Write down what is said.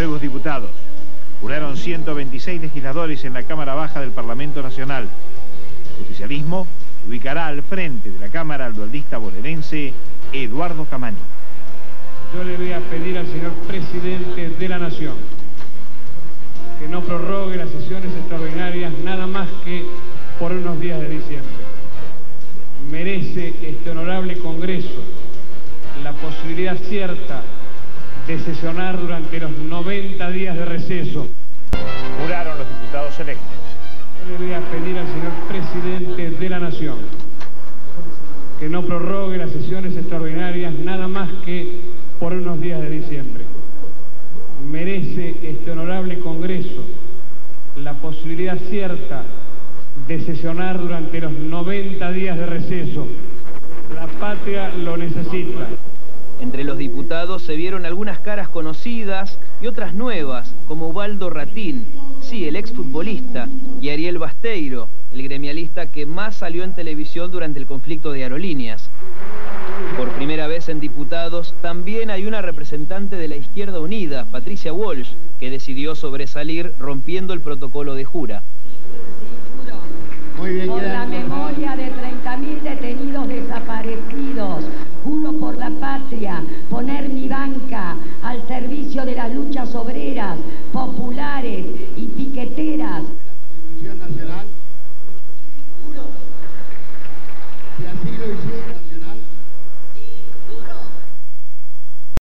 Nuevos diputados. Juraron 126 legisladores en la Cámara Baja del Parlamento Nacional. El justicialismo ubicará al frente de la Cámara al dualdista bonaerense Eduardo Camani. Yo le voy a pedir al señor presidente de la Nación que no prorrogue las sesiones extraordinarias nada más que por unos días de diciembre. Merece este honorable Congreso la posibilidad cierta de sesionar durante los 90 días de receso. Juraron los diputados electos. Yo le voy a pedir al señor presidente de la Nación que no prorrogue las sesiones extraordinarias nada más que por unos días de diciembre. Merece este honorable Congreso la posibilidad cierta de sesionar durante los 90 días de receso. La patria lo necesita. Entre los diputados se vieron algunas caras conocidas y otras nuevas, como Ubaldo Ratín, sí, el exfutbolista, y Ariel Basteiro, el gremialista que más salió en televisión durante el conflicto de aerolíneas. Por primera vez en diputados también hay una representante de la Izquierda Unida, Patricia Walsh, que decidió sobresalir rompiendo el protocolo de jura. Muy bien, poner mi banca al servicio de las luchas obreras, populares y piqueteras.